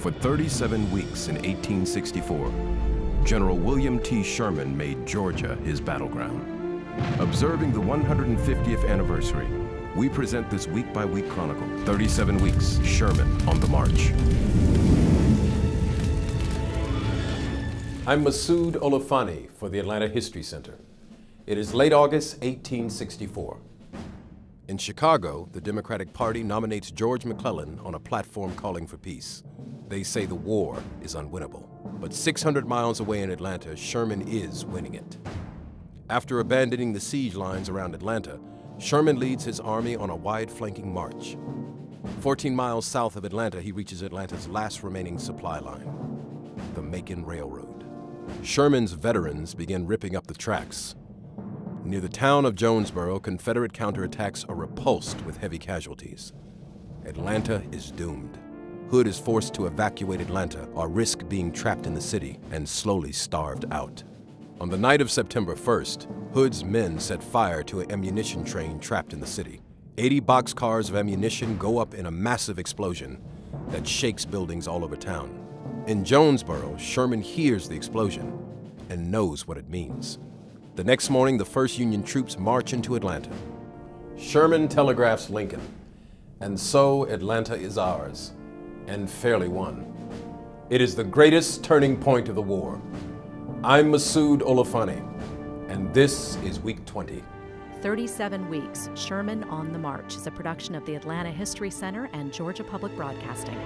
For 37 weeks in 1864, General William T. Sherman made Georgia his battleground. Observing the 150th anniversary, we present this week-by-week chronicle, 37 Weeks, Sherman on the March. I'm Masud Olufani for the Atlanta History Center. It is late August 1864. In Chicago, the Democratic Party nominates George McClellan on a platform calling for peace. They say the war is unwinnable. But 600 miles away in Atlanta, Sherman is winning it. After abandoning the siege lines around Atlanta, Sherman leads his army on a wide flanking march. 14 miles south of Atlanta, he reaches Atlanta's last remaining supply line, the Macon Railroad. Sherman's veterans begin ripping up the tracks. Near the town of Jonesboro, Confederate counterattacks are repulsed with heavy casualties. Atlanta is doomed. Hood is forced to evacuate Atlanta or risk being trapped in the city and slowly starved out. On the night of September 1st, Hood's men set fire to an ammunition train trapped in the city. 80 boxcars of ammunition go up in a massive explosion that shakes buildings all over town. In Jonesboro, Sherman hears the explosion and knows what it means. The next morning, the first Union troops march into Atlanta. Sherman telegraphs Lincoln, and so Atlanta is ours and fairly won. It is the greatest turning point of the war. I'm Masud Olufani, and this is Week 20. 37 Weeks Sherman on the March is a production of the Atlanta History Center and Georgia Public Broadcasting.